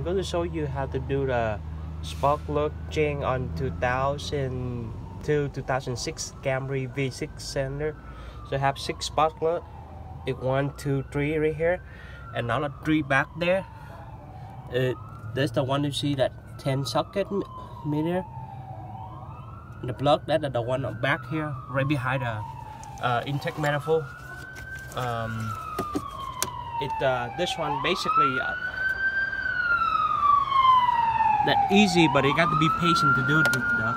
I'm going to show you how to do the spark plug change on 2002 2006 Camry V6 Center. So I have six spark plug. It one, two, three right here, and another three back there. It, that's the one you see that 10 socket meter. The plug that is the one back here, right behind the uh, intake manifold. Um, it uh, this one basically uh, that easy, but you got to be patient to do it. Though.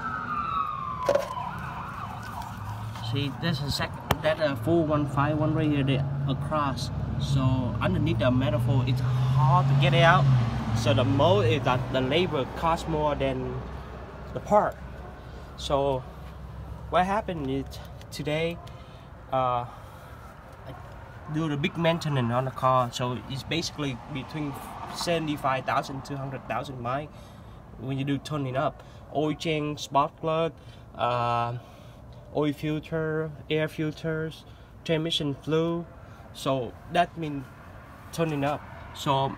See, there's a second that uh, 4151 right here there, across. So underneath the manifold, it's hard to get it out. So the most is that the labor costs more than the part. So what happened is today, uh, do the big maintenance on the car. So it's basically between 75,000 to 100,000 miles when you do tuning up. Oil change, spark plug, uh, oil filter, air filters, transmission fluid. So that means tuning up. So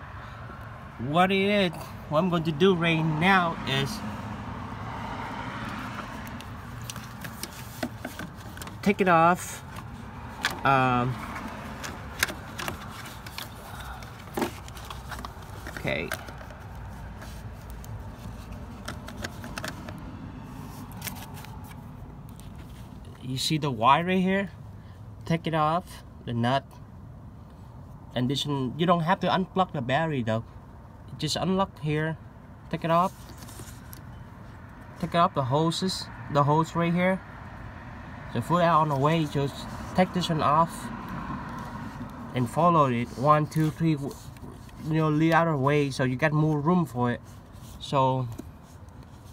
what it is, what I'm going to do right now is take it off. Um, okay. You see the wire right here? Take it off the nut. And this you don't have to unplug the battery though. Just unlock here. Take it off. Take it off the hoses the hose right here. So put that on the way. Just take this one off and follow it. One two three you know lead the other way so you got more room for it. So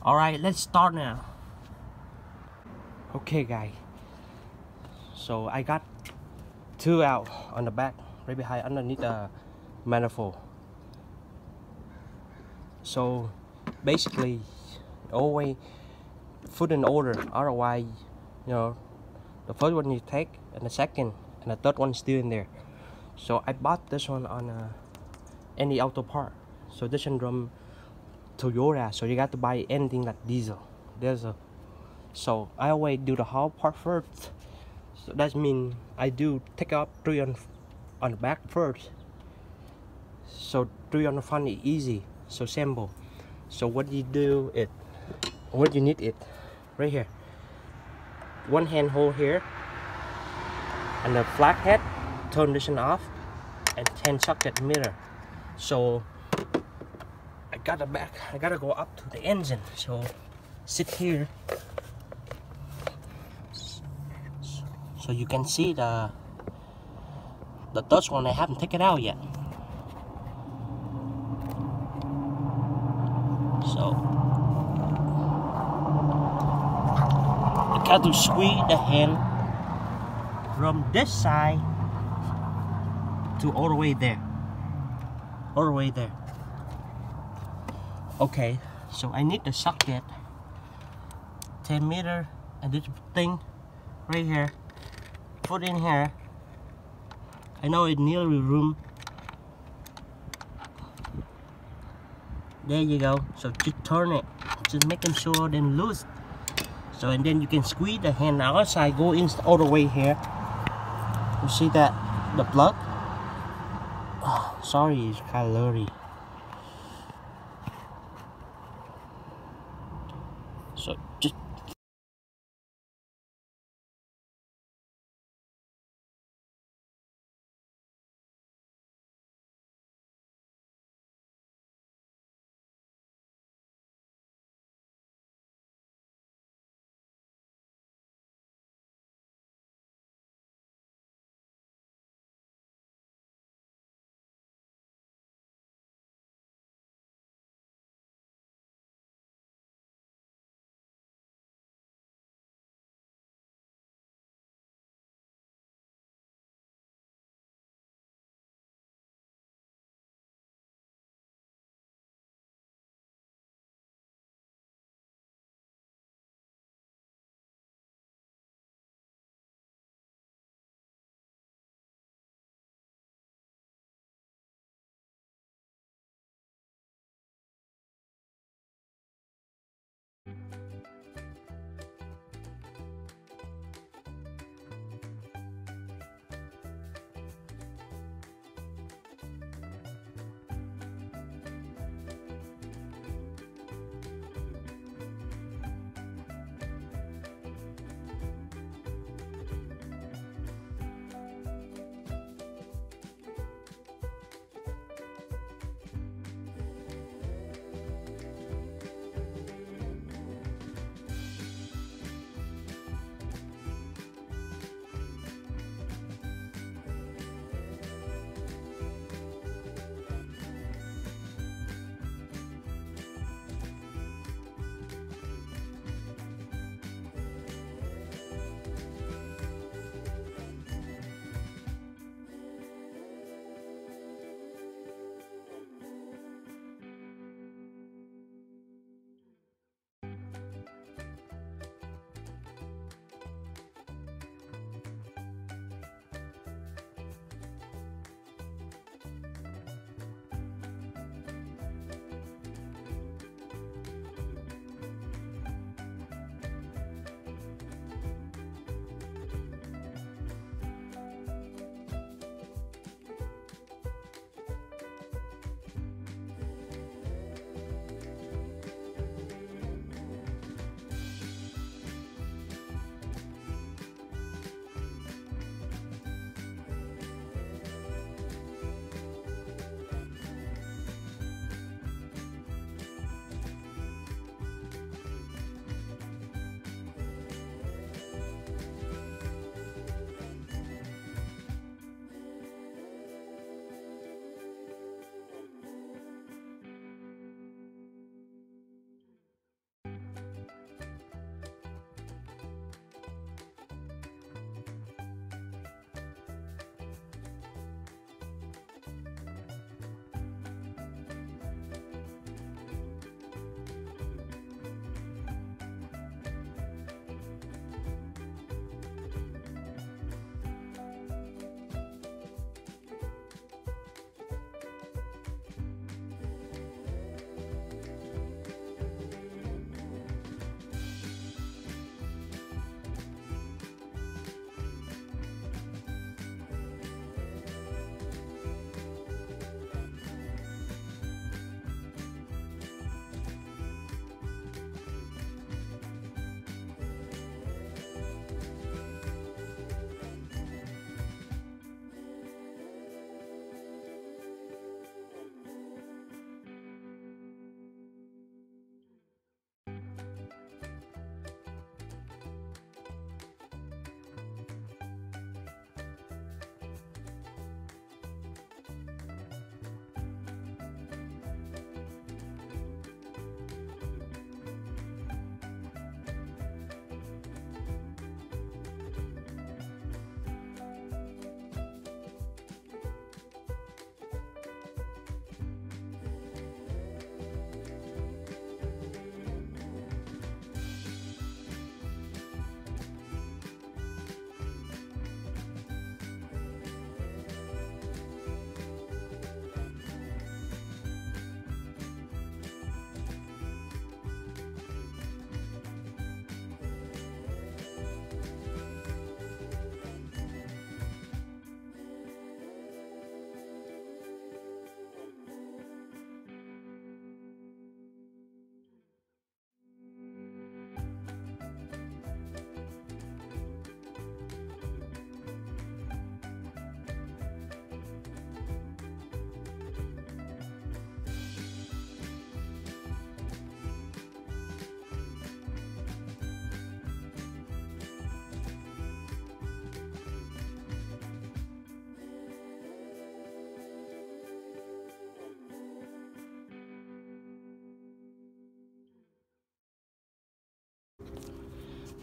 all right let's start now. Okay guys so I got two out on the back right behind underneath the manifold. So basically always put in order otherwise you know the first one you take and the second and the third one still in there. So I bought this one on uh, any auto part so this one from Toyota so you got to buy anything like diesel. There's a so I always do the whole part first so that means I do take out three on on the back first. So three on the front is easy. So simple. So what you do it what you need it right here. One hand hold here. And the flat head turn this one off. And 10 socket mirror. So I got the back I gotta go up to the engine. So sit here so you can see the the third one I haven't taken out yet. So I got to squeeze the hand from this side to all the way there. All the way there. Okay so I need the socket 10 meter and this thing right here put in here. I know it nearly room. There you go. So just turn it. Just making sure then loose. So and then you can squeeze the hand. Outside go in all the way here you see that the plug oh, sorry it's kind of blurry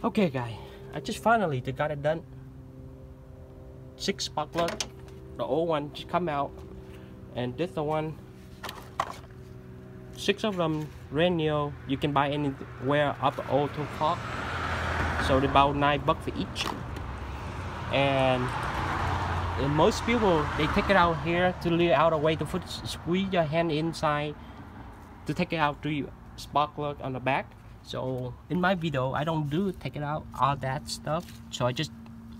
Okay guys, I just finally got it done. Six spark plug. The old one just come out. And this the one. Six of them brand new. You can buy anywhere up Auto Park. So about nine bucks for each. And most people they take it out here to leave out a way to put squeeze your hand inside to take it out to spark plug on the back so in my video I don't do take it out all that stuff. So I just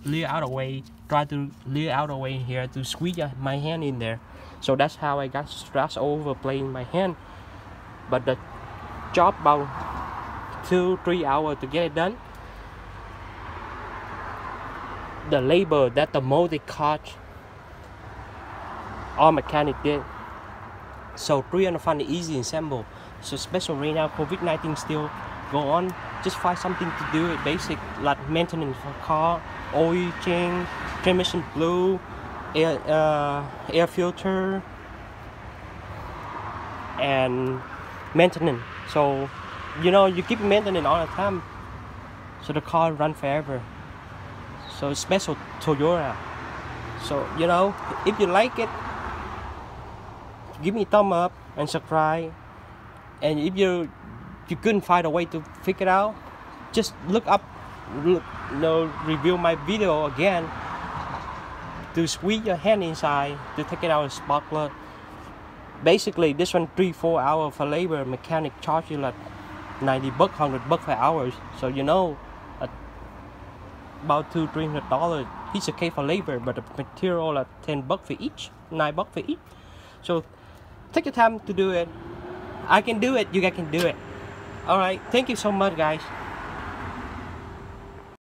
leave out a way try to leave out a way here to squeeze my hand in there. So that's how I got stressed over playing my hand. But the job about two three hours to get it done. The labor that the mold they caught all mechanic did. So 300 easy ensemble so special right now COVID-19 still go on just find something to do it basic like maintenance for car oil change transmission blue air uh, air filter and maintenance. So you know you keep maintenance all the time so the car run forever. So special Toyota. So you know if you like it give me a thumb up and subscribe. And if you you couldn't find a way to figure it out just look up look, you know, review my video again to squeeze your hand inside to take it out of spark plug. Basically this one three four hour for labor mechanic charge you like 90 bucks 100 bucks per hours so you know uh, about two three hundred dollars of cake for labor but the material like 10 bucks for each 9 bucks for each. So take your time to do it. I can do it. You guys can do it all right. Thank you so much guys